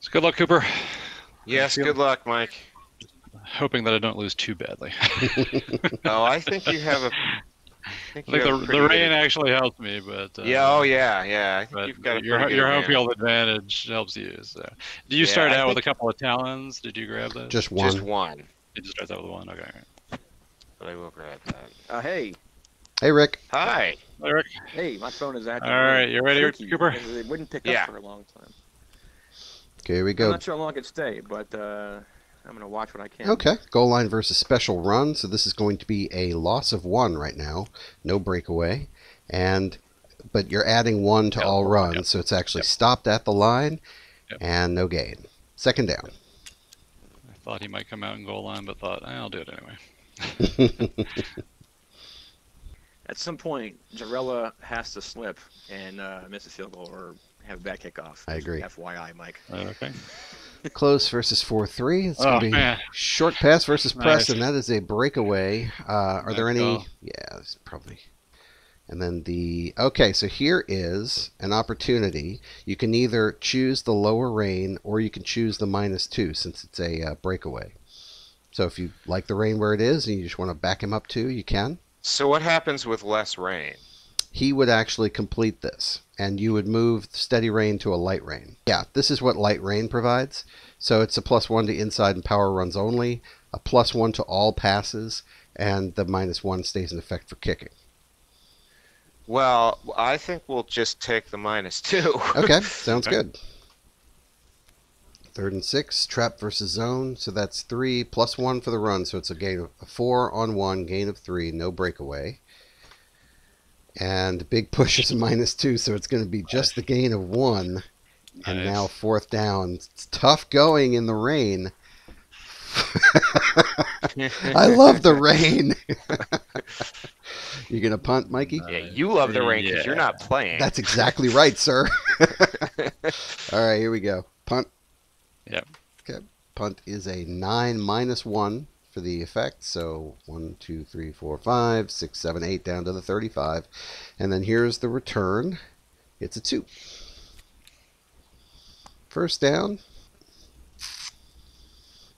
So good luck, Cooper. Yes, good luck, Mike. Hoping that I don't lose too badly. Oh, I think you have a. I think, I you think have the, pretty the good- rain actually helped me, but uh, Yeah, oh yeah, yeah. I think but you've got a your your home field advantage helps you. So, do you Yeah, start I out with a couple of talons? Did you grab those? Just one. Just one, Did you start out with one? Okay. all right. but I will grab that. Uh, hey, Hey, Rick. Hi. Eric, hey, my phone is acting. All right, you ready, Cooper? It wouldn't pick Yeah. up for a long time. Okay, here we I'm go. not sure how long it stay, but uh, I'm gonna watch what I can. Okay, goal line versus special run. So this is going to be a loss of one right now, no breakaway, and but you're adding one to Yep, all runs, yep. so it's actually Yep. stopped at the line Yep. and no gain. Second down. I thought he might come out in goal line, but thought eh, I'll do it anyway. At some point, Jarella has to slip and uh, miss a field goal or have a bad kickoff. I agree. FYI, Mike. Okay. Close versus four three. It's Oh going to be man, short pass versus Nice. Preston. That is a breakaway. Uh, are there any? call. Yeah, it's probably. And then the okay, so here is an opportunity. You can either choose the lower rain or you can choose the minus two since it's a uh, breakaway. So if you like the rain where it is and you just want to back him up too, you can. So what happens with less rain? He would actually complete this, and you would move steady rain to a light rain. Yeah, this is what light rain provides. So it's a plus one to inside and power runs only, a plus one to all passes, and the minus one stays in effect for kicking. Well, I think we'll just take the minus two. Okay, sounds good. Third and six, trap versus zone. So that's three plus one for the run. So it's a gain of four on one, gain of three, no breakaway. And big push is a minus two, so it's going to be just the gain of one. And Nice. now fourth down. It's tough going in the rain. I love the rain. you're gonna punt, Mikey? Yeah, you love the rain because you're not playing. That's exactly right, sir. All right, here we go. Punt. Yep. Okay. Punt is a nine minus one for the effect. So one, two, three, four, five, six, seven, eight, down to the thirty-five, and then here's the return. It's a two. First down.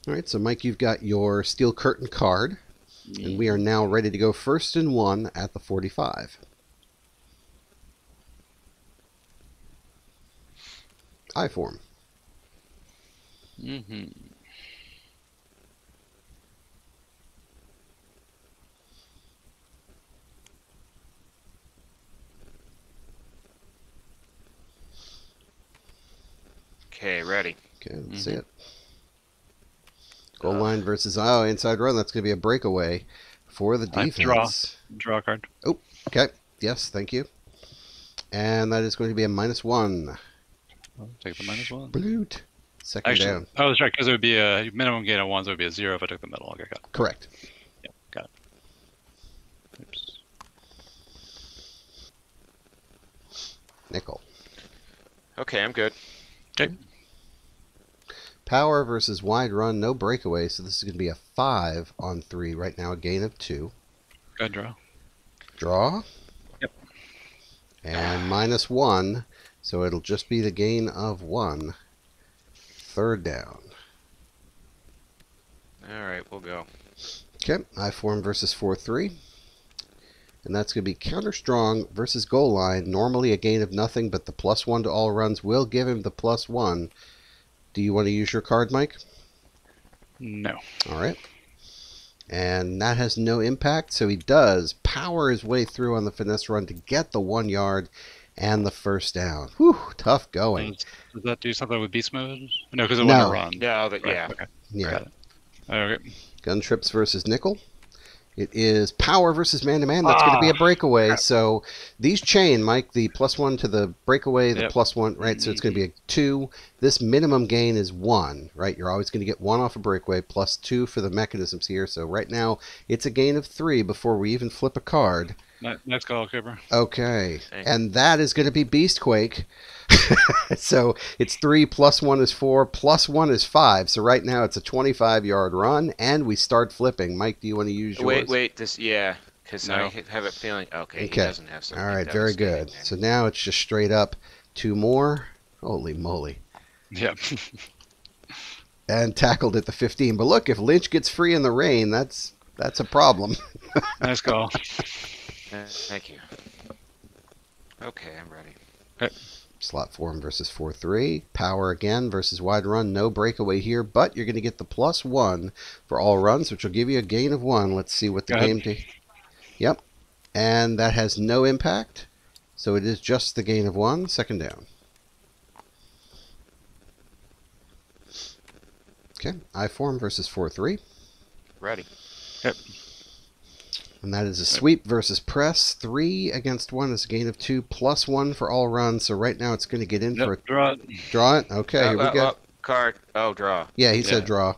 All right, so Mike, you've got your steel curtain card, and we are now ready to go first and one at the 45. I form. Mm-hmm. Okay, ready. Okay, that's Mhm. See it. Goal Uh, line versus oh inside run. That's going to be a breakaway for the I draw. defense. Draw a card. Oh, okay. Yes, thank you. And that is going to be a minus one. I'll take the minus one. Bloot. Second Actually, down. oh, that's right, because it would be a minimum gain of one, so it would be a zero if I took the middle. Okay, got it. Correct. Yeah, Got it. Oops. Nickel. Okay, I'm good. Power versus wide run, no breakaway. So this is going to be a five on three right now. A gain of two. Good draw. Draw. Yep. And minus one. So it'll just be the gain of one. Third down. All right, we'll go. Okay, I form versus 4 3. And that's going to be counter strong versus goal line. Normally a gain of nothing, but the plus one to all runs will give him the plus one. Do you want to use your card, Mike? No. All right. And that has no impact, so he does power his way through on the finesse run to get the one yard and the first down. Whew, tough going. Does, does that do something with beast mode? No, because it No. wasn't a run. No, that Right, yeah. Okay. Yeah. Got it. Okay. Gun trips versus nickel. It is power versus man to man. That's going to be a Ah, breakaway. crap. So these chain, Mike, the plus one to the breakaway, the Yep. plus one, right? So it's going to be a two. This minimum gain is one, right? You're always going to get one off a breakaway plus two for the mechanisms here. So right now it's a gain of three before we even flip a card. Ne- Next call, Cooper. Okay. Okay. And that is going to be Beastquake. so it's three plus one is four plus one is five. So right now it's a 25 yard run and we start flipping. Mike, do you want to use yours? Wait, wait. This yeah, because I No. ha- have a feeling. Okay, he Okay. doesn't have something. All right, very good. devastating So now it's just straight up two more. Holy moly. Yep. and tackled at the 15. But look, if Lynch gets free in the rain, that's that's a problem. nice call. Uh, Thank you. Okay, I'm ready. Slot form versus 4 3. Power again versus wide run. No breakaway here, but you're going to get the plus one for all runs, which will give you a gain of one. Let's see what the Go game. Ta- yep. And that has no impact. So it is just the gain of one. Second down. Okay. I form versus 4 3. Ready. And that is a sweep versus press. Three against one is a gain of two, plus one for all runs. So right now it's going to get in for a draw it. draw it. Okay, Uh, here we uh, go. uh, card. Oh, draw. Yeah, he said draw.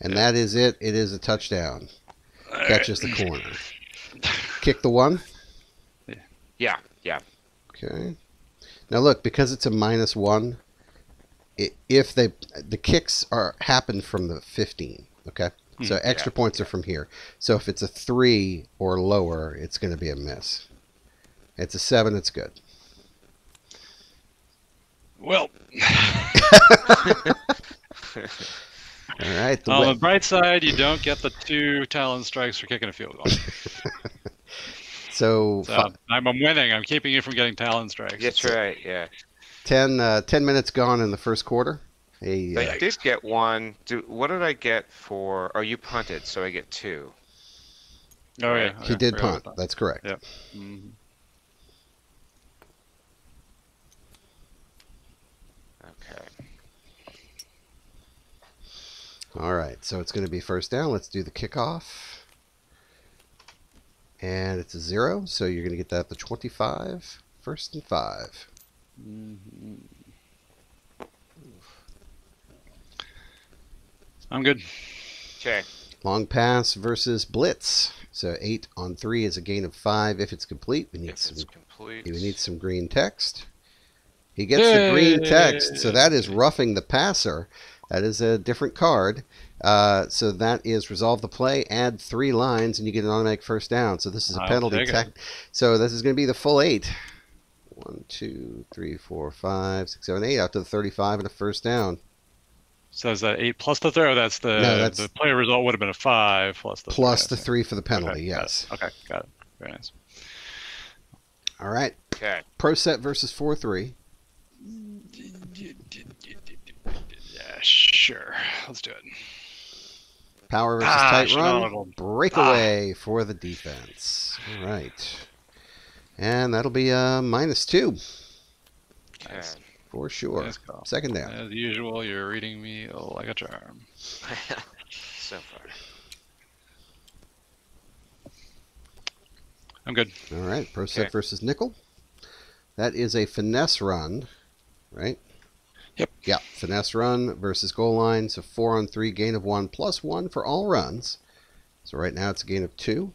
And Yeah. that is it. It is a touchdown. Catches the corner. Kick the one. Yeah, yeah. Okay. Now look, because it's a minus one, i if they the kicks are happen from the fifteen. Okay. So Hmm, extra points are from here. So if it's a three or lower, it's going to be a miss. It's a seven. It's good. Well, All right. The on win- the bright side, you don't get the two talon strikes for kicking a field goal. so So I'm, I'm winning. I'm keeping you from getting talon strikes. That's right. Yeah. 10, uh, 10 minutes gone in the first quarter. A, uh, I did get one. Do, what did I get for? Oh, you punted, so I get two. Oh yeah. Right. he okay, did punt. about That's correct. that. Mhm. Okay. All right. So it's going to be first down. Let's do the kickoff. And it's a zero. So you're going to get that at the 25. First and five. I'm good. Okay. Long pass versus blitz. So eight on three is a gain of five if it's complete. We need If some. it's complete. We need some green text. He gets the green text, so that is roughing the passer. That is a different card. Uh, so that is resolve the play, add three lines, and you get an automatic first down. So this is a I'll penalty. Tech. So this is going to be the full eight. One, two, three, four, five, six, seven, eight, out to the 35 and a first down. So is that eight plus the throw? That's the No, that's- the player result would have been a five plus the Plus the three for the penalty, Okay, got yes. Okay, got it. Very nice. All right. Okay. Pro set versus 4 3. Yeah, sure. Let's do it. Power versus Ah, tight run. audible. Breakaway for the defense. All right. And that'll be a minus two Okay. Nice. For sure. Nice call. Second down. As usual, you're reading me like a charm. so far. I'm good. All right. Pro set Okay. versus nickel. That is a finesse run, right? Yep. Yeah. Finesse run versus goal line. So four on three, gain of one, plus one for all runs. So right now it's a gain of two.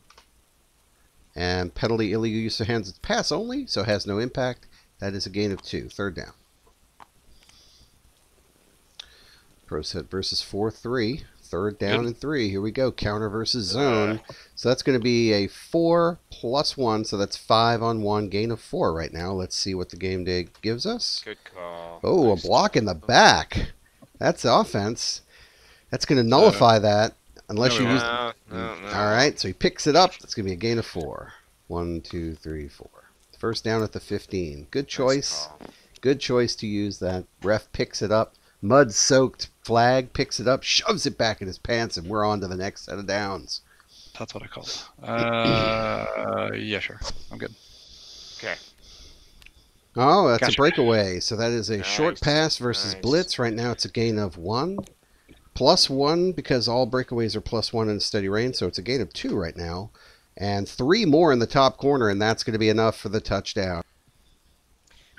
And penalty illegal use of hands. It's pass only, so has no impact. That is a gain of two. Third down. Pro set versus 4 3. Third down Good. and three. Here we go. Counter versus zone. So that's going to be a 4 plus 1. So that's 5 on 1. Gain of 4 right now. Let's see what the game day gives us. Good call. Oh, Nice. a block in the back. That's offense. That's going to nullify uh, that unless no, you use. No, no. All right, so he picks it up. That's going to be a gain of four. One, two, three, four. First down at the 15. Good choice. call. Good choice to use that. Ref picks it up. Mud soaked flag picks it up, shoves it back in his pants, and we're on to the next set of downs. That's what I call it. Uh, yeah, sure. I'm good. Okay. Oh, that's a breakaway. So that is a Nice, short pass versus nice. blitz. Right now it's a gain of one. Plus one because all breakaways are plus one in a steady rain. So it's a gain of two right now. And three more in the top corner, and that's going to be enough for the touchdown.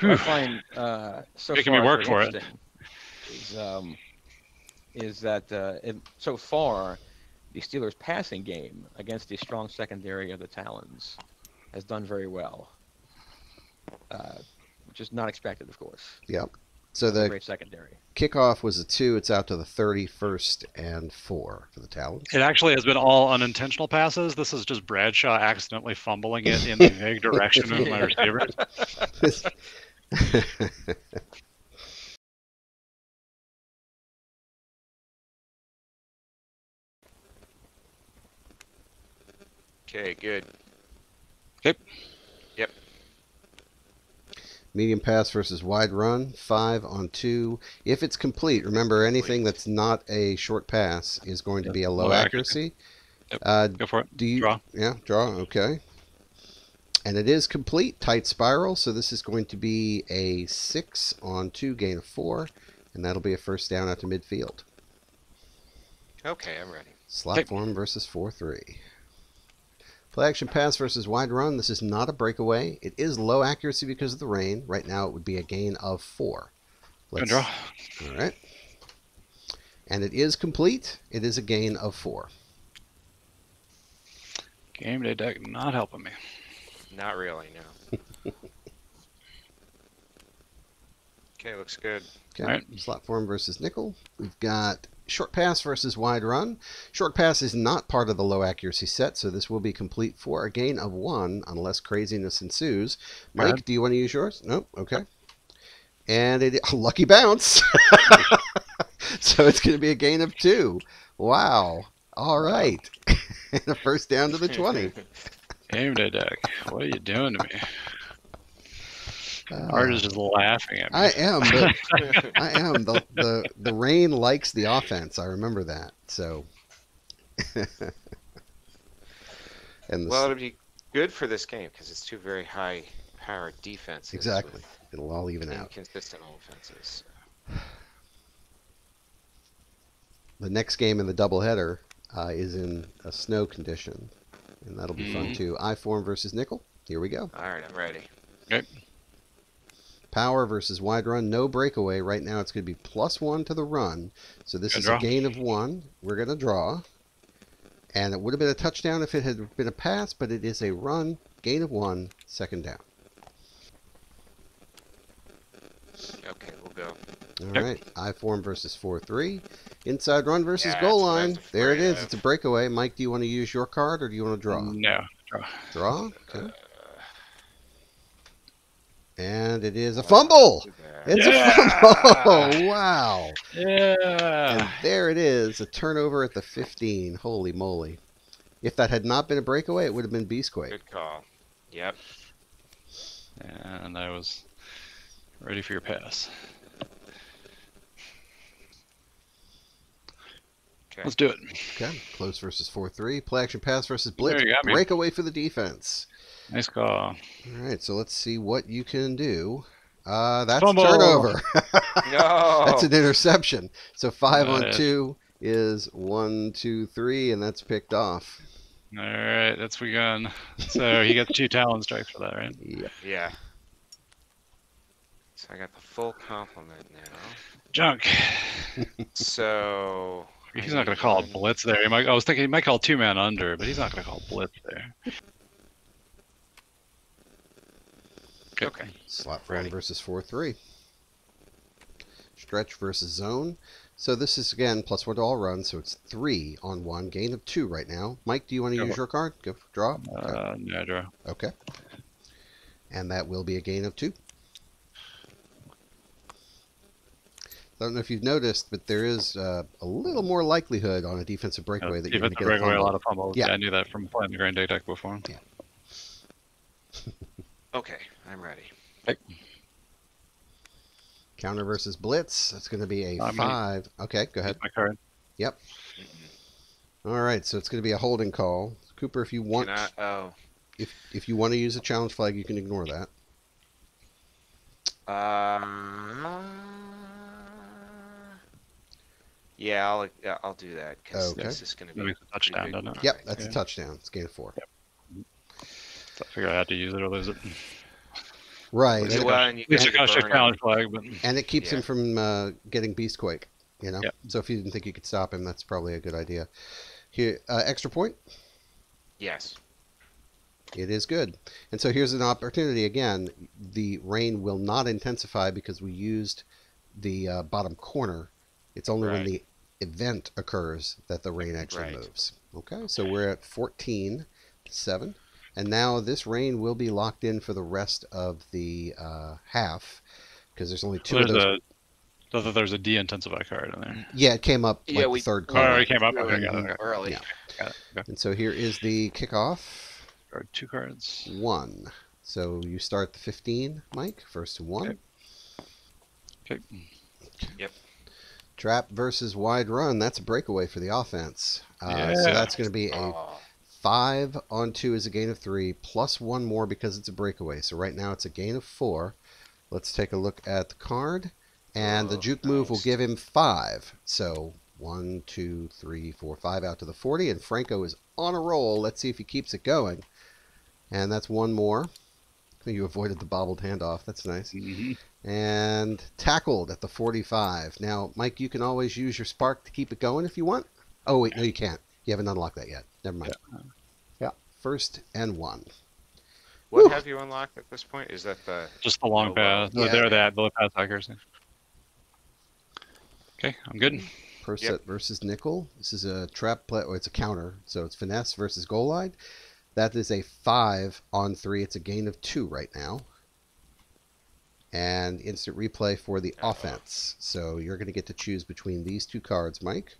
I find uh, so Making far me work for it. Interesting Is, um, is that uh, it, so far the Steelers' passing game against the strong secondary of the Talons has done very well, uh, which is not expected, of course. Yep. So It's the great secondary. kickoff was a two. It's out to the 31st and four for the Talons. It actually has been all unintentional passes. This is just Bradshaw accidentally fumbling it in the vague direction of my receivers. Okay, good. Okay. Yep. Medium pass versus wide run, five on two. If it's complete, remember anything that's not a short pass is going to be a low, low accuracy. accuracy. Yep. Uh, Go for it. do you Draw. Yeah, draw. Okay. And it is complete, tight spiral. So this is going to be a six on two, gain of four, and that'll be a first down out to midfield. Okay, I'm ready. Slot Okay. form versus 4 3. Play action pass versus wide run. This is not a breakaway. It is low accuracy because of the rain. Right now it would be a gain of 4. Good draw. All right. And it is complete. It is a gain of 4. Game day deck not helping me. Not really, no. okay, looks good. Okay. All right. Slot form versus nickel. We've got short pass versus wide run. Short pass is not part of the low accuracy set, so this will be complete for a gain of 1 unless craziness ensues. Mike, ahead. do you want to use yours? Nope. Okay. And it a lucky bounce. so it's going to be a gain of 2. Wow. All right. and a first down to the 20. Game day deck. What are you doing to me? Uh, Art is just laughing at me. I am, but I am. The, the the rain likes the offense. I remember that. So and the, well, it'll be good for this game because it's two very high powered defenses. Exactly. it'll all even out. Inconsistent offenses. The next game in the doubleheader uh, is in a snow condition, and that'll be fun Mhm. too. I form versus nickel. Here we go. All right, I'm ready. Power versus wide run. No breakaway. Right now it's going to be plus one to the run. So this Good is draw. a gain of one. We're going to draw. And it would have been a touchdown if it had been a pass, but it is a run. Gain of one. Second down. Okay, we'll go. All Yep. right. I form versus 4 3. Inside run versus Yeah, goal line. There it is. break. It's a breakaway. Mike, do you want to use your card or do you want to draw? No. Draw. Draw. Okay. Uh, And it is a fumble. It's Yeah. a fumble. wow. Yeah. And there it is. A turnover at the 15. Holy moly. If that had not been a breakaway, it would have been Beastquake. Good call. Yep. And I was ready for your pass. Okay. Let's do it. Okay. Close versus 4 3. Play action pass versus There blitz. you got me. Breakaway for the defense. Nice call. All right. So let's see what you can do. Uh, that's Fumble. turnover. No. That's an interception. So five Got on it. two is one, two, three, and that's picked off. All right, that's we begun. So he gets two talon strikes for that, right? Yep. Yeah. So I got the full complement now. Junk. So He's not going to call a blitz there. He might, I was thinking he might call two man under, but he's not going to call blitz there. Good. Okay. Slot run Ready. versus four, three. Stretch versus zone. So this is again plus one to all runs, so it's three on one. Gain of two right now. Mike, do you want to Go use for your card? Go for draw. Okay. Uh, no draw. okay. And that will be a gain of two. I don't know if you've noticed, but there is uh, a little more likelihood on a defensive breakaway that you're going to get a breakaway, a fumble. lot of fumbles. Yeah. Yeah. I knew that from playing the Game Day deck before. Okay, I'm ready. Counter versus blitz. That's going to be a I might- five. Okay, go ahead. My card. Yep. All right, so it's going to be a holding call. Cooper, if you want, I, oh. if if you want to use a challenge flag, you can ignore that. Um. Yeah, I'll I'll do that because Okay. this is going to be a touchdown, big. doesn't? Yep, that's Yeah. a touchdown. It's game of four. So I figure I had to use it or lose it. Right, and, it Well, and you At least got it got to a burn challenge flag, but and it keeps him from uh, getting Beastquake. You know, Yep. so if you didn't think you could stop him, that's probably a good idea. Here, uh, extra point. Yes. It is good. And so here's an opportunity again. The rain will not intensify because we used the uh, bottom corner. It's only when the event occurs that the rain actually Right. moves. Okay, so we're at 14 7. And now this rain will be locked in for the rest of the uh, half because there's only two there's of those. a So that there's a de-intensify card in there. Yeah, it came up like Yeah, the we- third Oh, it came up. Really Okay, got it. Okay. early. Yeah. Got it. Okay. And so here is the kickoff Or two cards. one. So you start the 15, Mike, first to one. Okay. Yep. Trap versus wide run. That's a breakaway for the offense. Uh, So that's going to be a Oh, five on two is a gain of three, plus one more because it's a breakaway. So right now it's a gain of four. Let's take a look at the card. And the Oh, juke move will give him five. So one, two, three, four, five out to the 40. And Franco is on a roll. Let's see if he keeps it going. And that's one more. You avoided the bobbled handoff. That's nice. Mhm. And tackled at the 45. Now, Mike, you can always use your spark to keep it going if you want. Oh, wait, no, you can't. You haven't unlocked that yet. Never mind. Yeah. First and one. what Whew. have you unlocked at this point? Is that the? Just the long Oh, pass. No, yeah. there, that the pass accuracy. Okay, I'm good. Pro Yep. set versus nickel. This is a trap play. Oh, it's a counter. So it's finesse versus goal line. That is a five on three. It's a gain of two right now. And instant replay for the Uh-oh. offense. So you're going to get to choose between these two cards, Mike.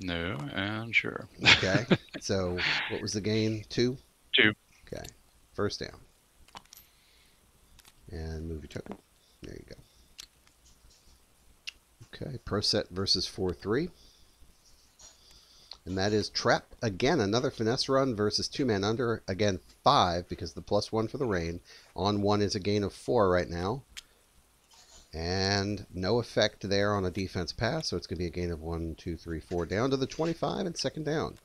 No, and sure. Okay. so what was the gain? Two? Two. Okay. First down. And move your token. There you go. Okay. Pro set versus 4 3. And that is trap. Again, another finesse run versus two man under. Again, five because the plus one for the rain. On one is a gain of four right now. And no effect there on a defense pass, so it's going to be a gain of one, two, three, four, down to the 25 and second down.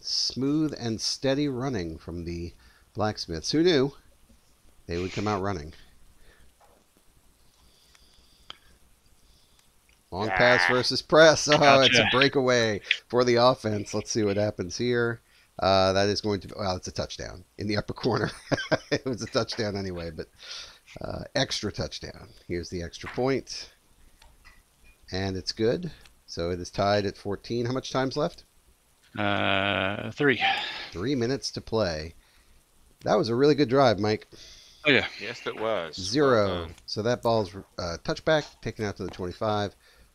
Smooth and steady running from the blacksmiths. Who knew they would come out running? Long pass versus press. Oh, it's a breakaway for the offense. Let's see what happens here. Uh, that is going to well, it's a touchdown in the upper corner. it was a touchdown anyway, but uh, extra touchdown. Here's the extra point, and it's good. So it is tied at 14. How much time's left? Uh, three. Three minutes to play. That was a really good drive, Mike. Oh yeah. Yes, it was. Well Zero. done. so that ball's uh, touchback, taken out to the 25.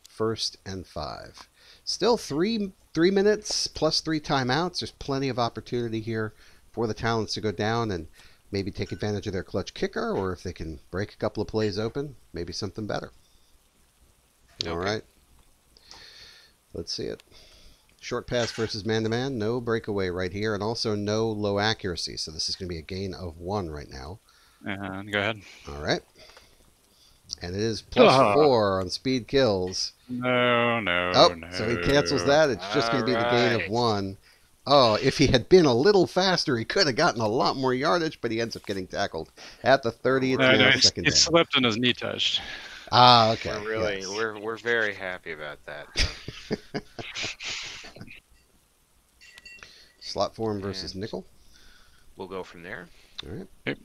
First and five. Still three three minutes plus three timeouts. There's plenty of opportunity here for the Talons to go down and maybe take advantage of their clutch kicker, or if they can break a couple of plays open, maybe something better. All Okay. right. Let's see it. Short pass versus man to man. No breakaway right here, and also no low accuracy. So this is going to be a gain of one right now. And go ahead. All right. And it is plus Ah. four on speed kills. No, no, Oh, no. so he cancels that. It's just going to be the gain of one. Oh, if he had been a little faster, he could have gotten a lot more yardage, but he ends up getting tackled at the 30. It's No, no, he, second he down. slipped and his knee touched. Ah, okay. We're really, yes. we're we're very happy about that. Slot form versus And- nickel. We'll go from there. All right. Yep.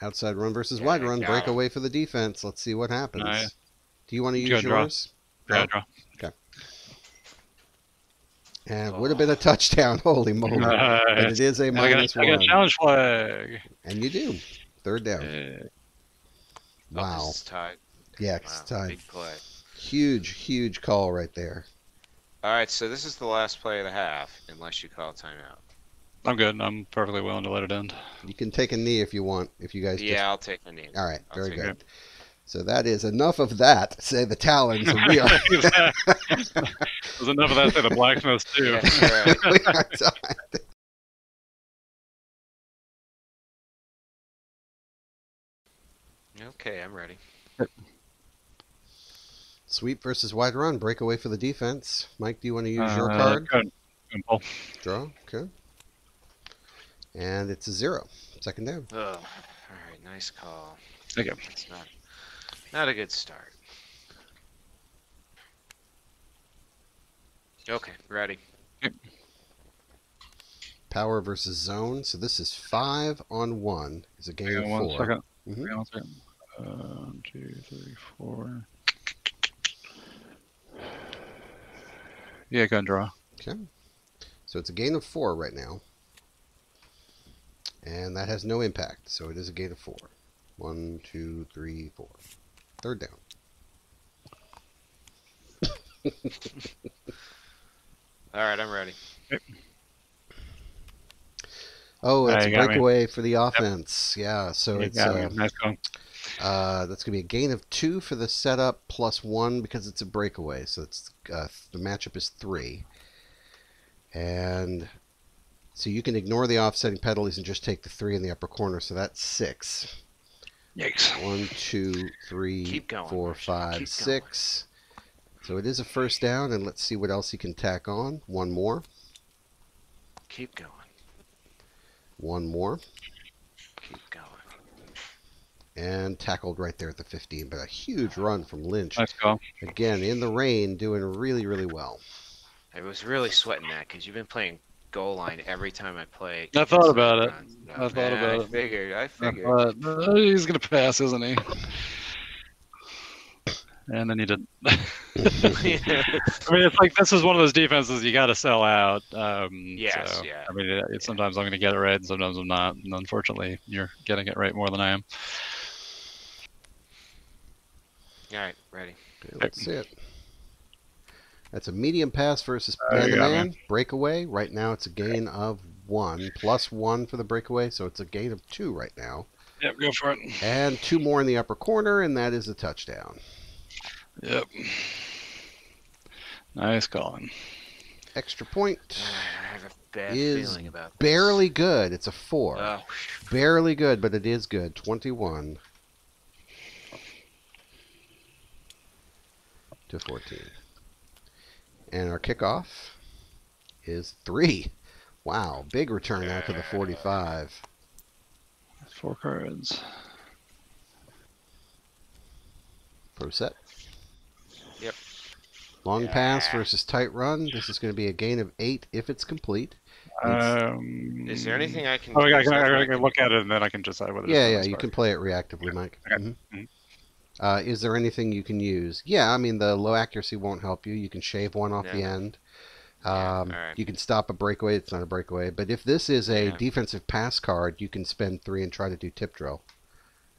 Outside run versus Yeah, wide run. Breakaway for the defense. Let's see what happens. Nice. Do you want to Go use draw. yours? Yeah, draw. And it would have been a touchdown. Holy moly. But it is a I got, minus I got one. a challenge flag. And you do. Third down. Uh, Oh, Wow. this is tied. Yeah, Wow, it's time. big play. Huge, huge call right there. All right, so this is the last play of the half, unless you call timeout. I'm good. I'm perfectly willing to let it end. You can take a knee if you want. If you guys Yeah, I'll take a knee. All right, I'll very take good. So that is enough of that. Say the Talons, and we are. There's enough of that for the blacksmiths too. Yeah, we are tied. Okay, I'm ready. Sweep versus wide run. Breakaway for the defense. Mike, do you want to use your Uh, card? go. Simple. Draw. Okay. And it's a zero. Second down. Oh, all right, nice call. Okay. It's not, not a good start. Okay, ready. Power versus zone. So this is five on one. Is a game Hang of on one four. second. Mhm. Hang on one second. One, two, three, four. Yeah, go and draw. Okay. So it's a gain of four right now. And that has no impact. So it is a gain of four. One, two, three, four. Third down. All right, I'm ready. Oh, it's a you got me. breakaway for the offense. Yeah, so You it's uh, nice uh, that's gonna be a gain of two for the setup plus one because it's a breakaway. So it's uh, the matchup is three, and so you can ignore the offsetting penalties and just take the three in the upper corner. So that's six. Yikes. One, two, three, Keep going, four, five, Keep going. So it is a first down, and let's see what else he can tack on. One more. Keep going. One more. Keep going. And tackled right there at the 15. But a huge run from Lynch. Nice call. Again, in the rain, doing really, really well. I was really sweating that because you've been playing goal line every time I play. I thought about it. No, I thought about I it. figured. I figured. I figured. thought, uh, he's gonna pass, isn't he? And then he didn't. I mean, it's like this is one of those defenses you got to sell out. Um, Yes, so, yeah, I mean, it, it- sometimes I'm going to get it right, and sometimes I'm not. And unfortunately, you're getting it right more than I am. All right, ready. Okay, let's see it. That's a medium pass versus man to you got man. Breakaway. Right now, it's a gain of one. Plus one for the breakaway, so it's a gain of two right now. Yep, go for it. And two more in the upper corner, and that is a touchdown. Yep. Nice calling. Extra point. I have a bad Is feeling about this. Barely good. It's a four. Oh, Barely good, but it is good. 21 to 14. And our kickoff is three. Wow, big return out to the 45. Four cards. Pro set. Yep. Long pass versus tight run. This is going to be a gain of eight if it's complete. Um, is there anything I can? Oh, yeah, I can, that I I can look at it and then I can decide whether. Yeah, yeah, you card. can play it reactively, Mike. Okay. Mhm. Mhm. Uh, is there anything you can use? Yeah, I mean the low accuracy won't help you. You can shave one off the end. Yeah, Um, alright. You can stop a breakaway. It's not a breakaway. But if this is a Yeah. defensive pass card, you can spend three and try to do tip drill.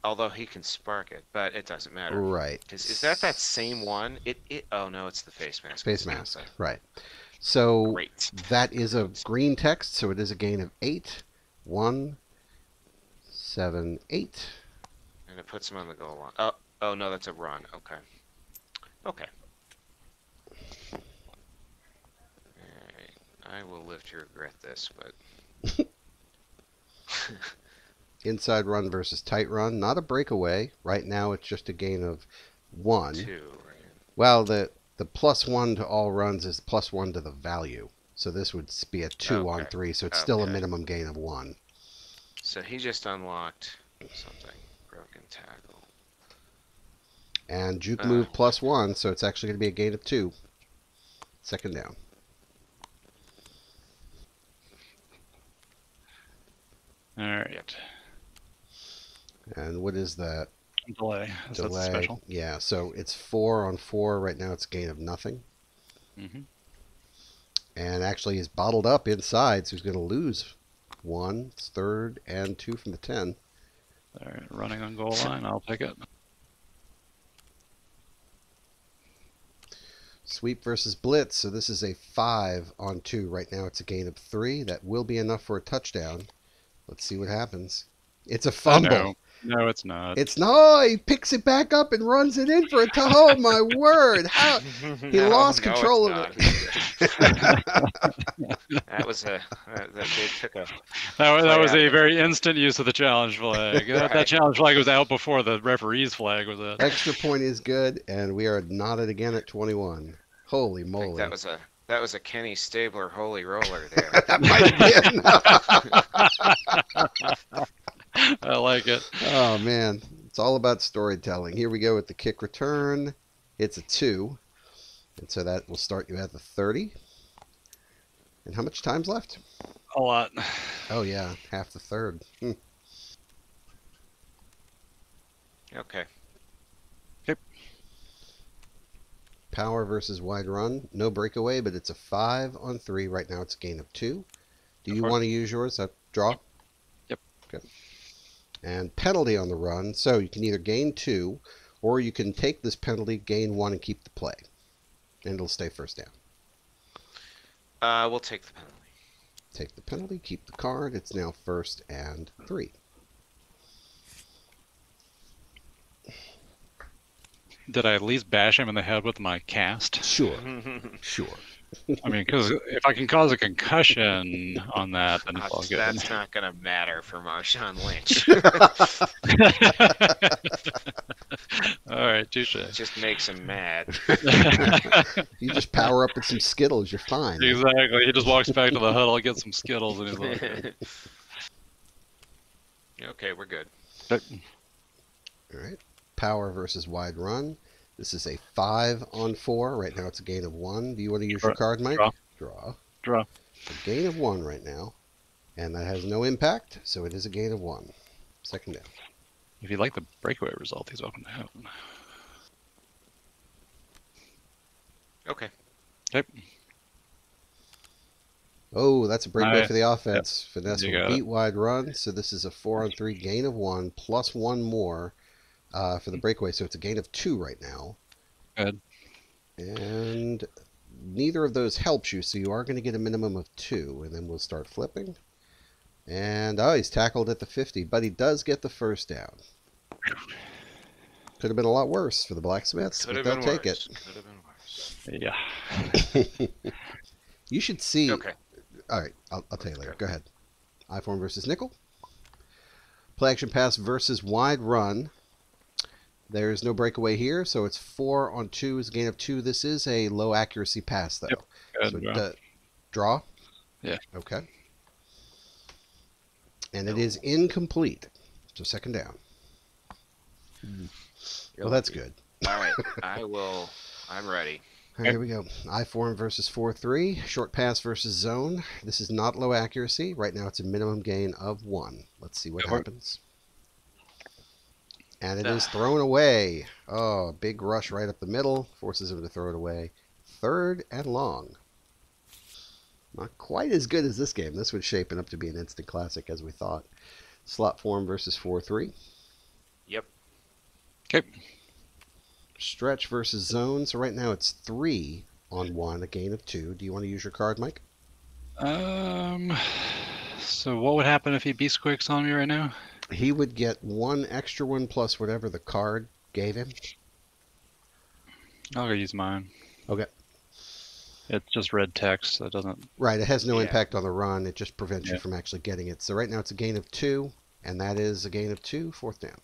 Although he can spark it, but it doesn't matter. Right. Because is that that same one? It it. Oh no, it's the face mask. Face mask. outside. Right. So Great. that is a green text, so it is a gain of eight. One, seven, eight. And it puts him on the goal line. Oh, oh no, that's a run. Okay. Okay. Alright. I will live to regret this, but Inside run versus tight run. Not a breakaway. Right now it's just a gain of one. two. Right? Well, the the plus one to all runs is plus one to the value. So this would be a two on three. So it's still a minimum gain of one. So he just unlocked something. Broken tackle. And juke Uh. move plus one, so it's actually going to be a gain of two. Second down. All right. And what is that? Delay. That Delay. special? Yeah, so it's four on four. Right now it's gain of nothing. Mm-hmm. And actually he's bottled up inside, so he's going to lose one, it's third, and two from the ten. All right. Running on goal line. I'll take it. Sweep versus blitz. So this is a five on two. Right now it's a gain of three. That will be enough for a touchdown. Let's see what happens. It's a fumble. No, no, it's not. It's no. oh, He picks it back up and runs it in for a touchdown. Oh my word! How he No, lost no, control of it. that was a that, that they took a That, wa- that was out. a very instant use of the challenge flag. that, that challenge flag was out before the referee's flag was out. Extra point is good, and we are knotted again at 21. Holy I think moly! that was a that was a Kenny Stabler holy roller there. that might have been. I like it. oh man, it's all about storytelling. Here we go with the kick return. It's a two, and so that will start you at the 30. And how much time's left? A lot. Oh yeah, half the third. Hmm. okay. Power versus wide run. No breakaway, but it's a five on three. Right now it's a gain of two. Do Go you it. want to use yours? That draw? Yep. Okay. And penalty on the run. So you can either gain two, or you can take this penalty, gain one, and keep the play. And it'll stay first down. Uh, we'll take the penalty. Take the penalty, keep the card. It's now first and three. Did I at least bash him in the head with my cast? Sure, sure. I mean, because if I can cause a concussion on that, then it's all That's, good. that's not gonna matter for Marshawn Lynch. all right, touche. it just makes him mad. You just power up with some Skittles, you're fine. exactly. He just walks back to the huddle, gets some Skittles, and he's like, okay, we're good. All right. Power versus wide run. This is a five on four. Right now it's a gain of one. Do you want to use your card, Mike? Draw. Draw. Draw. A gain of one right now. And that has no impact, so it is a gain of one. Second down. if you like the breakaway result, he's welcome to have it. Okay. Okay. Oh, that's a breakaway Alright. for the offense. Finesse will got it. beat wide run. So this is a four on three gain of one plus one more uh, for the breakaway. So it's a gain of two right now. Good. And neither of those helps you, so you are going to get a minimum of two. And then we'll start flipping. And oh, he's tackled at the 50, but he does get the first down. Could have been a lot worse for the blacksmiths, Could but have they'll been take worse. it. Could have been worse. Yeah. You should see. Okay. All right, I'll, I'll tell you later. Go ahead. I-form versus nickel. Play action pass versus wide run. There's no breakaway here, so it's four on two is a gain of two. This is a low accuracy pass, though. Yep, So draw. d- draw. Yeah. Okay. And it is incomplete. So second down. You're Well, that's lucky. good. All right. I will. I'm ready. All right, here we go. I-form versus 4-3. Short pass versus zone. This is not low accuracy. Right now it's a minimum gain of one. Let's see what Go for it. happens. And it is thrown away. Oh, big rush right up the middle. Forces him to throw it away. Third and long. Not quite as good as this game. This was shaping up to be an instant classic as we thought. Slot form versus 4-3. Yep. Okay. Stretch versus zone. So right now it's three on one, a gain of two. Do you want to use your card, Mike? Um. So what would happen if he beast quicks on me right now? He would get one extra one plus whatever the card gave him. I'll use mine. Okay. It's just red text, so it doesn't. Right, it has no Yeah. impact on the run. It just prevents you from actually getting it. So right now it's a gain of two, and that is a gain of two, fourth down.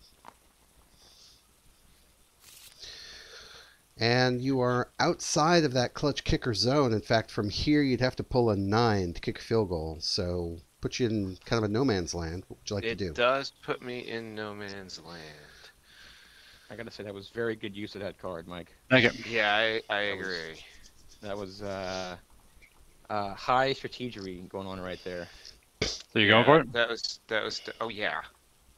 And you are outside of that clutch kicker zone. In fact, from here you'd have to pull a nine to kick a field goal. So put you in kind of a no man's land. What would you like it to do? It does put me in no man's land. I gotta say that was very good use of that card, Mike. Thank you. Yeah, I, I That was- agree. That was uh, uh, high strategery going on right there. So you going for it? That was that was. Oh yeah.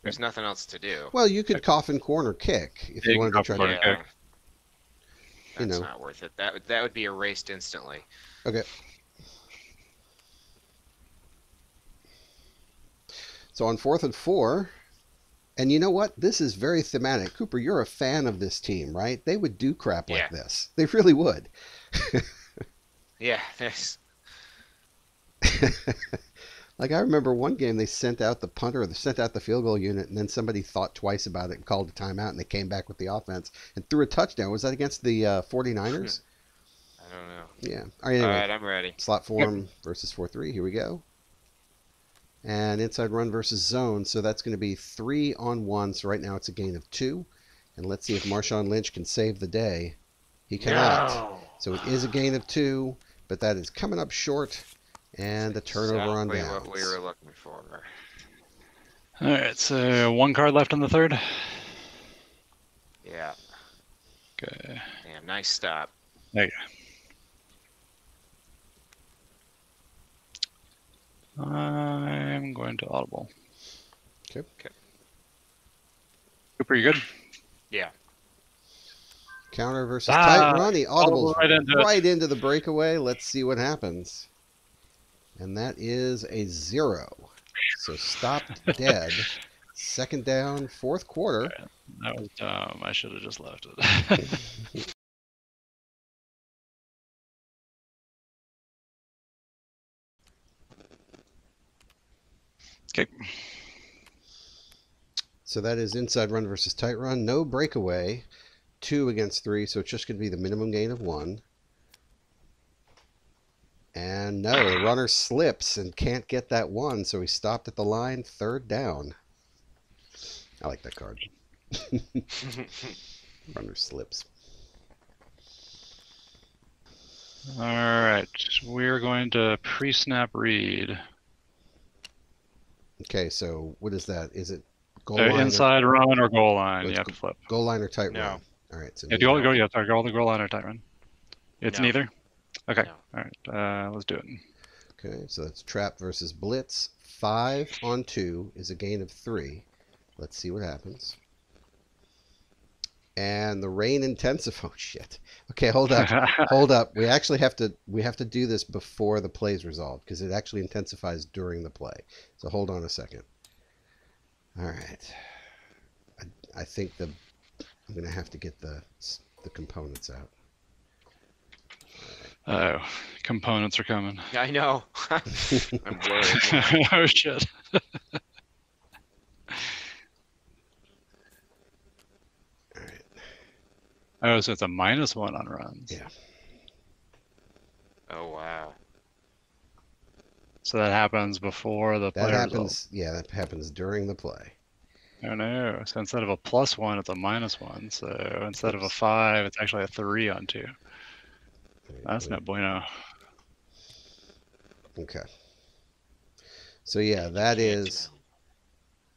There's nothing else to do. Well, you could coffin corner kick if you you wanted to try coffin to. corner. Yeah. You That's know. not worth it. That would that would be erased instantly. Okay. So on fourth and four, and you know what? This is very thematic. Cooper, you're a fan of this team, right? They would do crap like Yeah. this. They really would. Yeah. There's, like I remember one game they sent out the punter, or they sent out the field goal unit, and then somebody thought twice about it and called a timeout, and they came back with the offense and threw a touchdown. Was that against the uh, 49ers? I don't know. yeah. All right, anyway. All right, I'm ready. Slot form versus 4 3. Here we go. And inside run versus zone. So that's going to be three on one. So right now it's a gain of two. And let's see if Marshawn Lynch can save the day. He cannot. No. So it is a gain of two, but that is coming up short. And the turnover on Exactly downs. what we were looking for. All right. So one card left in the third. Yeah. Okay. Damn. Nice stop. Uh, I'm going to audible. Okay. Okay. Cooper, you good? Yeah. Counter versus Ah, tight run. He audibles right into right into the breakaway. Let's see what happens. And that is a zero. So stopped dead. Second down, fourth quarter. That was dumb. I should have just left it. okay. So that is inside run versus tight run. No breakaway. Two against three, so it's just going to be the minimum gain of one. And no, the runner slips and can't get that one, so he stopped at the line, third down. I like that card. Runner slips. All right. We're going to pre-snap read. Okay, so what is that? Is it goal So line? Or, inside run or goal line, Let's you have to flip. goal line or tight No. run? All right, so Yeah, neither. go, go, yeah, sorry, go the goal line or tight run. It's No. neither? Okay. No. All right. Uh, let's do it. Okay, so that's trap versus blitz. Five on two is a gain of three. Let's see what happens. And the rain intensifies. Oh shit. Okay, hold up. hold up. We actually have to we have to do this before the play's resolved because it actually intensifies during the play. So hold on a second. All right. I, I think the I'm gonna have to get the the components out. oh, components are coming. I know. I'm worried. oh shit. All right. Oh, so it's a minus one on runs. Yeah. Oh wow. So that happens before the That player happens. Yeah, that happens during the play. Oh no! So instead of a plus one, it's a minus one. So instead of a five, it's actually a three on two. That's wait. no bueno. Okay. So yeah, that is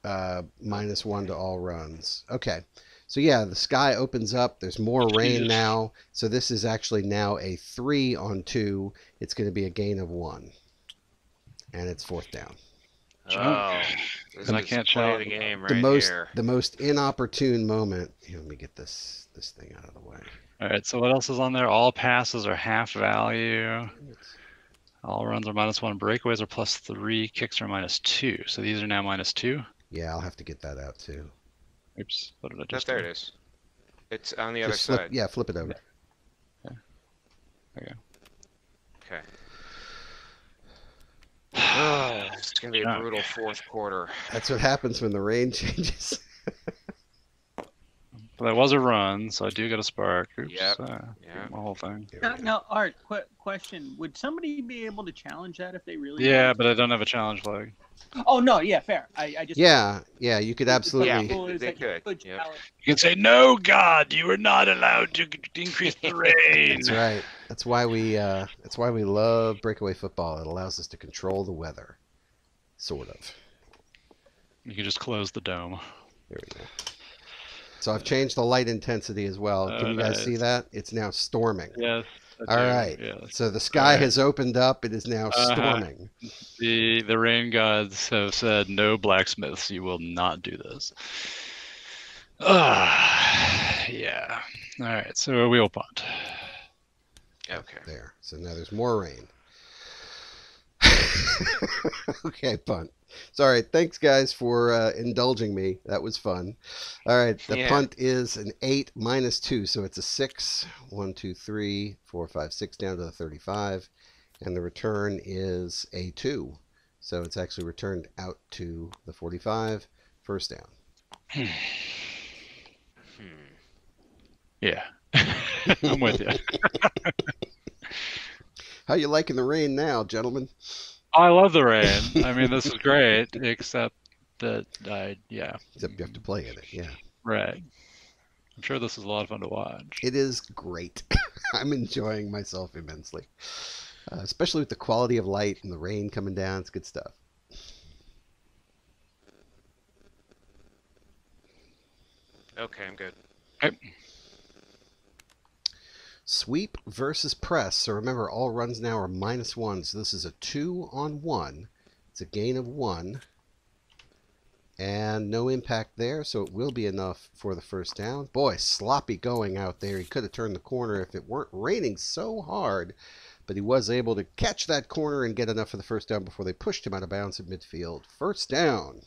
uh, minus one to all runs. Okay. So yeah, the sky opens up. There's more rain Jesus. now. So this is actually now a three on two. It's going to be a gain of one, and it's fourth down. Oh, this And I can't play shout. the game right the most here. the most inopportune moment. Here, let me get this this thing out of the way. All right. So what else is on there? All passes are half value. All runs are minus one. Breakaways are plus three. Kicks are minus two. So these are now minus two. Yeah, I'll have to get that out too. Oops. What did I That, just there do? it is. It's on the other flip, side. yeah, flip it over. Yeah. Okay. Oh, it's gonna be a brutal fourth quarter. That's what happens when the rain changes. But that was a run, so I do get a spark. Oops. Yep. Uh, Yeah. My whole thing. Here we Now, now Art, qu- question: Would somebody be able to challenge that if they really? Yeah, but I don't have a challenge flag. Oh no, yeah, fair. I, I just Yeah, yeah, you could absolutely. Yeah. Rule is they that you could, yeah. You can say, "No, God, you are not allowed to increase the rain." That's right. That's why we. Uh, that's why we love breakaway football. It allows us to control the weather, sort of. You can just close the dome. There we go. So I've changed the light intensity as well. Can Oh, you guys see that? It's now storming. Yes. All right. Yeah. So the sky Alright. has opened up. It is now Uh-huh. storming. The the rain gods have said, "No blacksmiths, you will not do this." Ah, yeah. All right. So a wheel punt. Okay. There. So now there's more rain. okay, punt. Sorry. Thanks, guys, for uh, indulging me. That was fun. All right. The Yeah. punt is an eight minus two, so it's a six. One, two, three, four, five, six, down to the thirty-five, and the return is a two. So it's actually returned out to the forty-five. First down. Hmm. Yeah. I'm with you. How you liking the rain now, gentlemen? I love the rain. I mean, this is great, except that I, yeah, Except you have to play in it. Yeah. right. I'm sure this is a lot of fun to watch. It is great. I'm enjoying myself immensely, uh, especially with the quality of light and the rain coming down. It's good stuff. Okay, I'm good. Sweep versus press. So remember, all runs now are minus one. So this is a two on one. It's a gain of one. And no impact there, so it will be enough for the first down. Boy, sloppy going out there. He could have turned the corner if it weren't raining so hard. But he was able to catch that corner and get enough for the first down before they pushed him out of bounds at midfield. First down.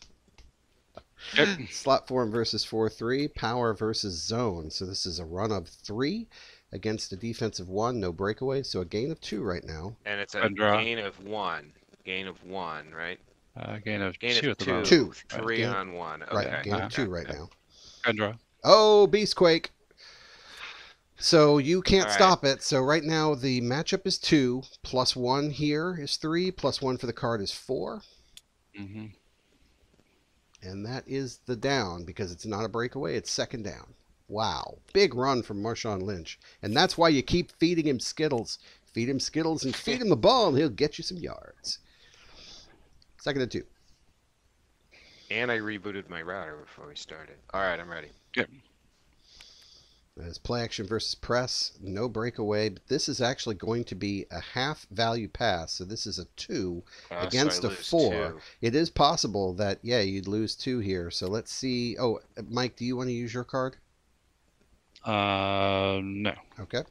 Slot form versus 4 3. Power versus zone. So this is a run of three against a defensive one. No breakaway. So a gain of two right now. And it's a Good gain of one. Gain of one, right? Uh, gain of Gain two of two. Two. Three Gain- on one. Okay. Right. Gain Uh-huh. of two right now. Good draw. Oh, Beastquake. So you can't All right. stop it. So right now the matchup is two. Plus one here is three. Plus one for the card is four. hmm And that is the down because it's not a breakaway. It's second down. Wow. Big run from Marshawn Lynch. And that's why you keep feeding him Skittles. Feed him Skittles and feed him the ball, and he'll get you some yards. Second and two. And I rebooted my router before we started. All right, I'm ready. Yep. That is play action versus press. No breakaway. But this is actually going to be a half value pass. So this is a two. Uh, Against I a lose four. two. It is possible that, yeah, you'd lose two here. So let's see. Oh, Mike, do you want to use your card? Uh, no. Okay.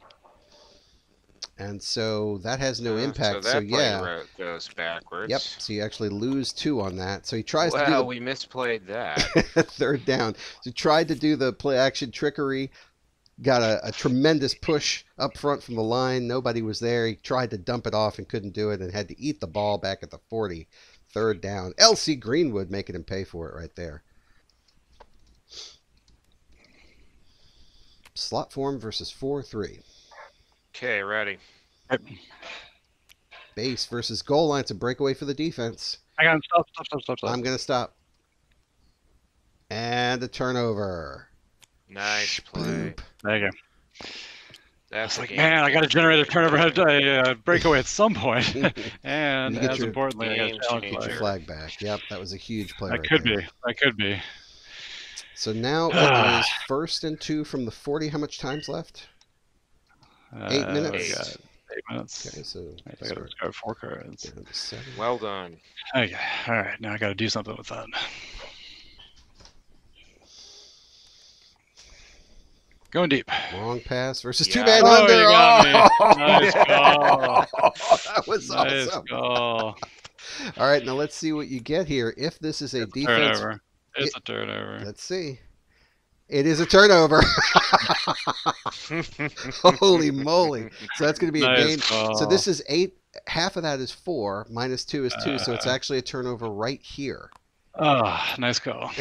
And so that has no Uh, impact. So So, that play yeah. ro- goes backwards. Yep. So you actually lose two on that. So he tries Well, to do we misplayed that. third down. So he tried to do the play action trickery. Got a, a tremendous push up front from the line. Nobody was there. He tried to dump it off and couldn't do it and had to eat the ball back at the 40. Third down. LC Greenwood making him pay for it right there. Slot form versus 4 3. okay, ready. Base versus goal line. It's a breakaway for the defense. I got stop, stop, stop, stop, stop. I'm going to stop. And a turnover. Nice play. Boop. There you go. That's It's like, game man, I got to generate a turnover, a uh, breakaway at some point. and You get as your importantly, I got a game challenge flag. Flag back. Yep, that was a huge play. That right could there. be. That could be. So now it is first and two from the 40. How much time's left? Eight Uh, minutes. we Eight minutes. Okay, so I got to start discard four cards. seven. Well done. Okay. All right. Now I got to do something with that. Going deep. Long pass versus Yeah. two man Oh, under. you got me. Oh, Nice yeah. call. that was Nice awesome. call. All right, now let's see what you get here. If this is a It's a defense, It's a turnover. let's see. It is a turnover. Holy moly! So that's going to be a Nice gain. call. So this is eight. Half of that is four. Minus two is two. so it's Uh. actually a turnover right here. Oh, nice call.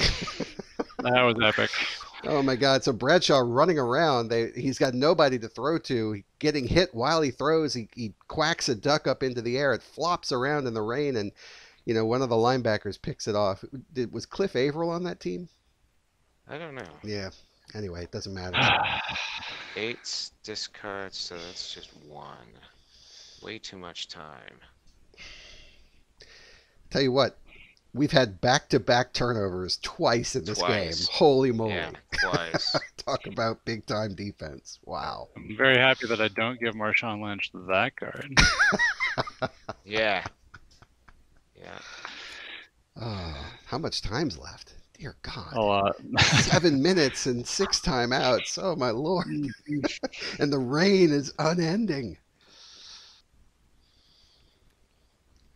that was epic. Oh my God! So Bradshaw running around. They, he's got nobody to throw to. Getting hit while he throws. He, he quacks a duck up into the air. It flops around in the rain, and you know one of the linebackers picks it off. Did, was Cliff Avril on that team? I don't know. Yeah. Anyway, it doesn't matter. Eight discards, so that's just one. Way too much time. Tell you what, we've had back-to-back turnovers twice in this Twice. game. Holy moly! Yeah, twice. Talk about big-time defense. Wow. I'm very happy that I don't give Marshawn Lynch that card. yeah. Yeah. Oh, how much time's left? Dear God. A lot. Seven minutes and six timeouts. Oh my lord. Mm-hmm. and the rain is unending.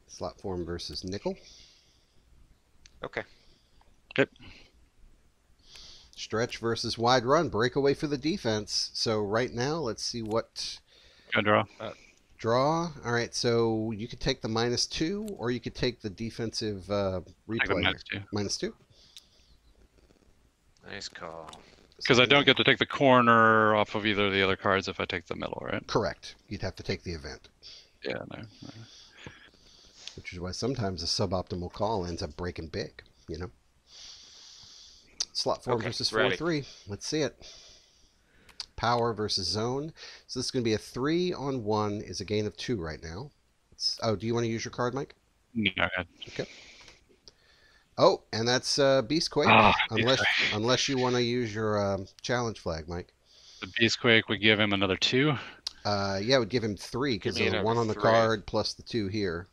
Slot form versus nickel. Okay. Good. Stretch versus wide run. Breakaway for the defense. So right now, let's see what Good draw. Uh, draw. All right, so you could take the minus two, or you could take the defensive uh, Take the replay. minus two. Minus two. Nice call. Because I don't get to take the corner off of either of the other cards if I take the middle, right? Correct. You'd have to take the event, Yeah, no. no. which is why sometimes a suboptimal call ends up breaking big. You know. Slot four Okay, versus four ready. three. Let's see it. Power versus zone. So this is going to be a three on one. Is a gain of two right now. It's, oh, do you want to use your card, Mike? No, God. Oh, and that's uh, Beastquake. Ah, unless Beastquake. unless you want to use your um, challenge flag, Mike. The Beastquake would give him another two. Uh, yeah, it would give him three because me the one on the three. card plus the two here.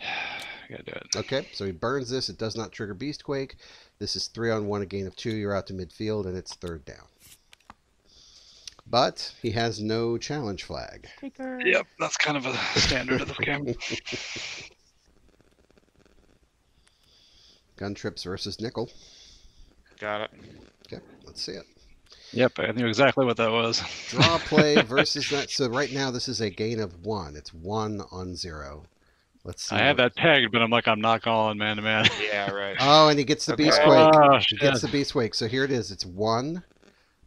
I gotta do it. Okay, so he burns this. It does not trigger Beastquake. This is three on one, a gain of two. You're out to midfield, and it's third down. But he has no challenge flag. Yep, that's kind of a standard of the game. Gun trips versus nickel. Got it. Okay, let's see it. Yep, I knew exactly what that was. Draw play versus that. So right now this is a gain of one. It's one on zero. Let's see. I had that pegged, but I'm like, I'm not calling man to man. Yeah, right. Oh, and he gets the Okay. beast quake. Oh, He gets the beast quake. So here it is. It's one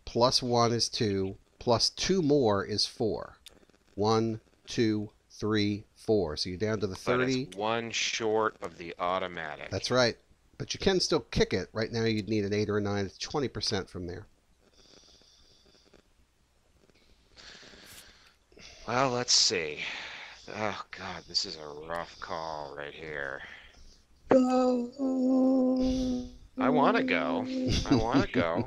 plus one is two. Plus two more is four. One, two, three, four. So you're down to the 30. But it's one short of the automatic. That's right. But you can still kick it. Right now you'd need an eight or a nine. It's twenty percent from there. Well, let's see. Oh god, this is a rough call right here. Go. I want to go. I want to go.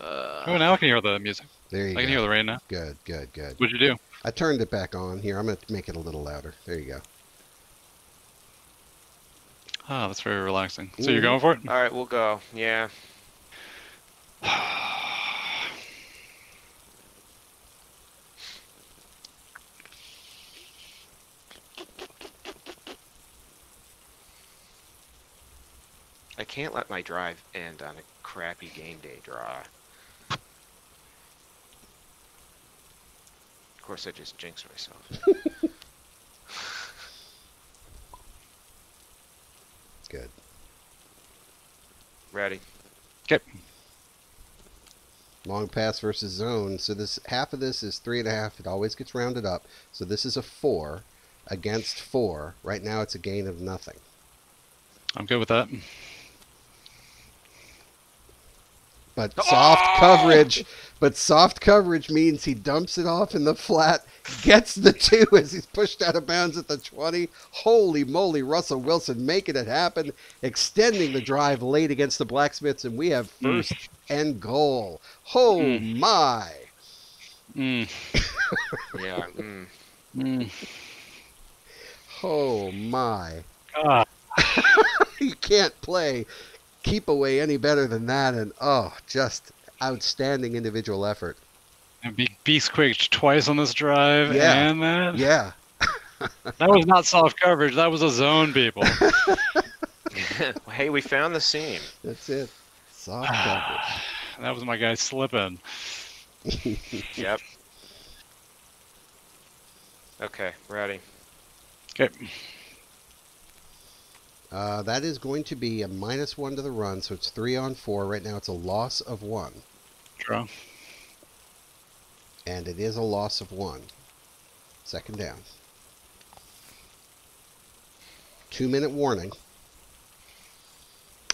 Oh, Uh, now I can hear the music. There you I can hear the rain now. Good, good, good. What'd you do? I turned it back on. Here, I'm gonna make it a little louder. There you go. Oh, that's very relaxing. So you're Mhm. going for it? all right, we'll go. Yeah. I can't let my drive end on a crappy game day draw. Course, I just jinxed myself. Good. Ready? Okay. Long pass versus zone. So this half of this is three and a half. It always gets rounded up. So this is a four against four. Right now it's a gain of nothing. I'm good with that. But soft coverage, but soft coverage means he dumps it off in the flat, gets the two as he's pushed out of bounds at the 20. Holy moly, Russell Wilson making it happen, extending the drive late against the Blacksmiths, and we have Mm. first and goal. Oh Mm. my. Mm, Yeah. Mm. mm. Oh my. Ah, you can't play keep away any better than that, and oh, just outstanding individual effort. and be beast quaked twice on this drive Yeah. and that. Yeah. That was not soft coverage. That was a zone, people. hey, we found the seam. That's it. Soft coverage. that was my guy slipping. Yep. Okay, ready. Okay. Uh, that is going to be a minus one to the run, so it's three on four. Right now it's a loss of one, Draw. and it is a loss of one. Second down. Two minute warning.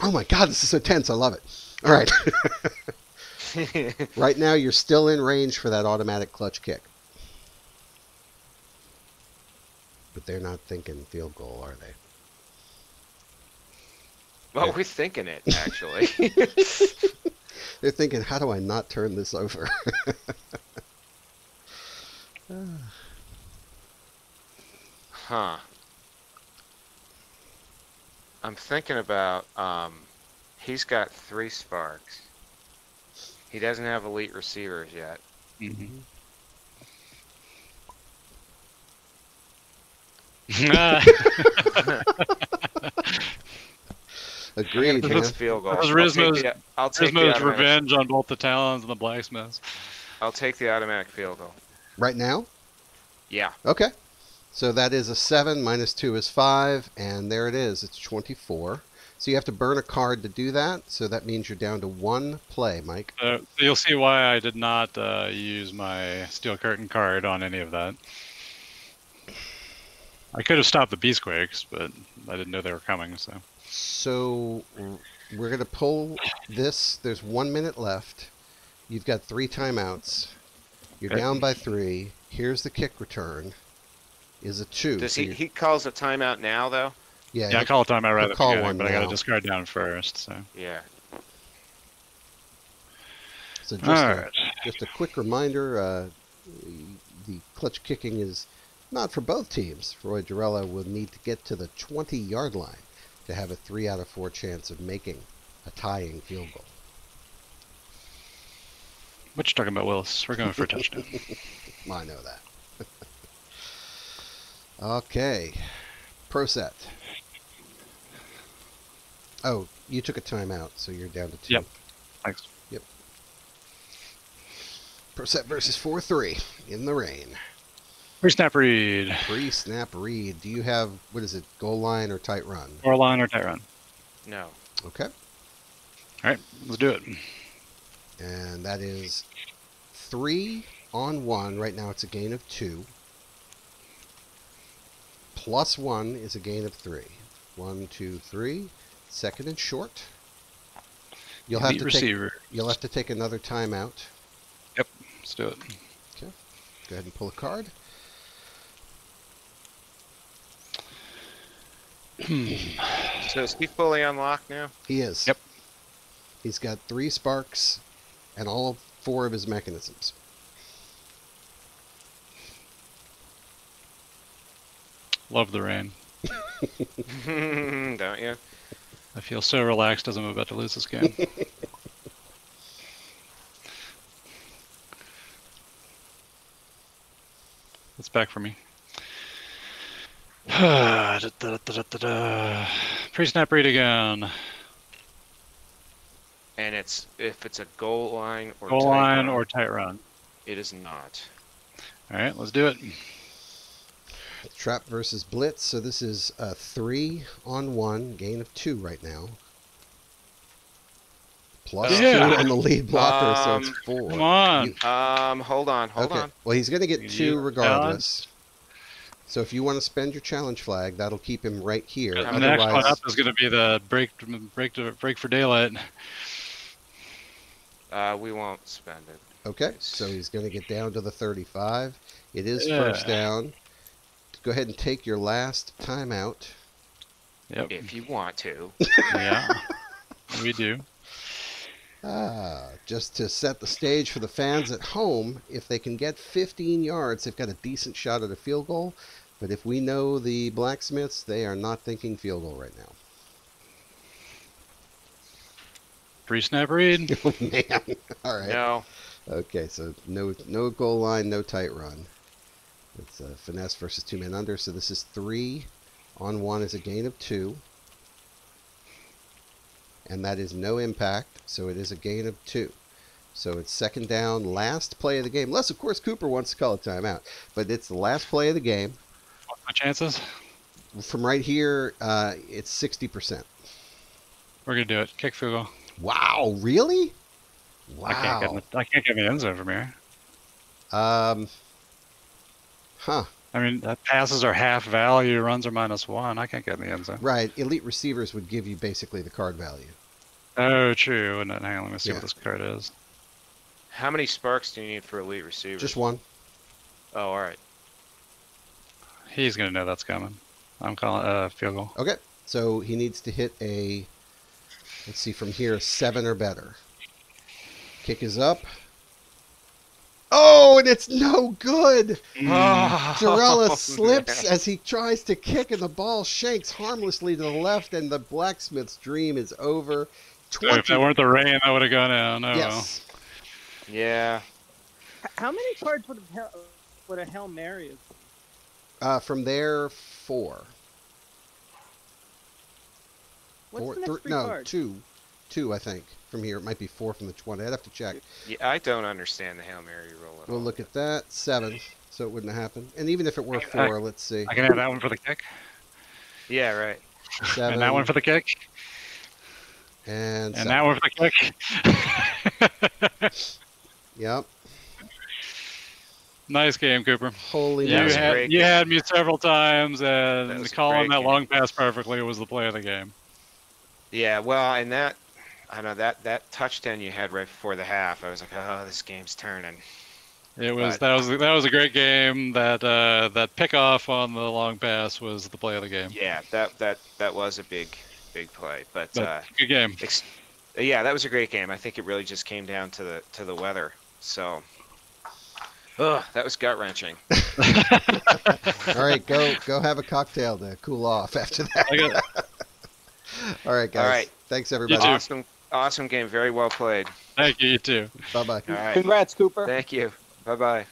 Oh my god, this is so tense. I love it. All right. right now you're still in range for that automatic clutch kick. But they're not thinking field goal, are they? Well, Yeah. we're thinking it actually. They're thinking, how do I not turn this over? huh. I'm thinking about um he's got three sparks. He doesn't have elite receivers yet. Mhm. Agreed. Kick man. the field goal. That was I'll take Rizmo's- the- I'll take the Rizmo's automatic- revenge on both the Talons and the Blacksmiths. I'll take the automatic field goal. Right now? Yeah. Okay. So that is a 7, minus 2 is 5, and there it is. It's 24. So you have to burn a card to do that, so that means you're down to one play, Mike. Uh, you'll see why I did not uh, use my steel curtain card on any of that. I could have stopped the beast quakes, but I didn't know they were coming. So So we're going to pull this. There's one minute left. You've got three timeouts. You're Okay. down by three. Here's the kick return. Is a two. Does so he you're- he calls a timeout now though? Yeah, yeah, I call a timeout right he'll call one but I got to discard down first. So Yeah. so just all a, right, Just a quick reminder, uh, the clutch kicking is not for both teams. Roy Gerela will need to get to the 20-yard line to have a three out of four chance of making a tying field goal. what you talking about, Willis? We're going for a touchdown. I know that. okay, pro set. Oh, you took a timeout, so you're down to two. Yep. Thanks. Yep. Percent versus four three in the rain. Free snap read. Pre snap read. Do you have what is it? Goal line or tight run? Or line or tight run. No. Okay. All right, let's do it. And that is three on one. Right now it's a gain of two. Plus one is a gain of three. One, two, three. Second and short. You'll have Elite to take you'll have to take another timeout. Yep. Let's do it. Okay. Go ahead and pull a card. So is he fully unlocked now? He is. Yep. He's got three sparks and all four of his mechanisms. Love the rain. Don't you? I feel so relaxed as I'm about to lose this game. it's back for me. Pre-snap read again. And it's if it's a goal line or Goal tight line run, or tight run. it is not. All right, let's do it. Trap versus Blitz. So this is a three on one, gain of two right now. Plus Yeah. two on the lead blocker, so it's Um, four. Come on. You- Um, hold on, hold okay. on. Well, he's going to get two need regardless. So if you want to spend your challenge flag, that'll keep him right here. And the next one Otherwise, up is going to be the break, break, break for daylight. Uh, we won't spend it. okay. So he's going to get down to the 35. It is Yeah. first down. Go ahead and take your last timeout. Yep. If you want to. Yeah. we do. Ah, just to set the stage for the fans at home, if they can get 15 yards, they've got a decent shot at a field goal. But if we know the blacksmiths, they are not thinking field goal right now. Free snap read. Oh man! All right. No. Okay, so no no goal line, no tight run. It's a finesse versus two men under. So this is three on one is a gain of two. And that is no impact, so it is a gain of two. So it's second down, last play of the game. Unless, of course, Cooper wants to call a timeout. But it's the last play of the game. What's my chances? From right here, uh, it's 60%. We're gonna do it. Kick field goal. Wow, really? Wow. I can't get. In the, I can't get in the end zone from here. Um, huh. I mean, that passes are half value, runs are minus one. I can't get in the end zone. Right. Elite receivers would give you basically the card value. Oh, true. And then, hang on, let me see Yeah. what this card is. How many sparks do you need for elite receiver? Just one. Oh, all right. He's gonna know that's coming. I'm calling uh field goal. Okay. So he needs to hit a, let's see, from here, seven or better. Kick is up. Oh, and it's no good. Gerela Oh, slips man. as he tries to kick, and the ball shanks harmlessly to the left, and the blacksmith's dream is over. Oh, if that weren't the rain, that would have gone out. Well. yes. Yeah. How many cards would a, Hail- would a Hail Mary have? Uh, from there, four. What's four the next thr- free no, card? two. Two, I think. From here, it might be four from the 20. I'd have to check. yeah. I don't understand the Hail Mary rule at We'll all. look at that. Seven. So it wouldn't have happened. And even if it were four, let's see. I can have that one for the kick, Yeah, right. Seven and that one for the kick, and and that one for the kick. Yep. nice game, Cooper. Holy You that was moly. a had you had me several times, and calling that long pass perfectly was the play of the game. Yeah, well, and that, I know that that touchdown you had right before the half, I was like, oh, this game's turning. It was But- that was that was a great game. That uh, that pickoff on the long pass was the play of the game. Yeah, that that that was a big big play, but, But uh, good game. ex- yeah, that was a great game. I think it really just came down to the to the weather. So, ugh, that was gut wrenching. All right, go go have a cocktail to cool off after that. All right, guys. right. Thanks everybody. too. Awesome, awesome game. Very well played. Thank you. You too. Bye bye. All right, Congrats, Cooper. thank you. Bye bye.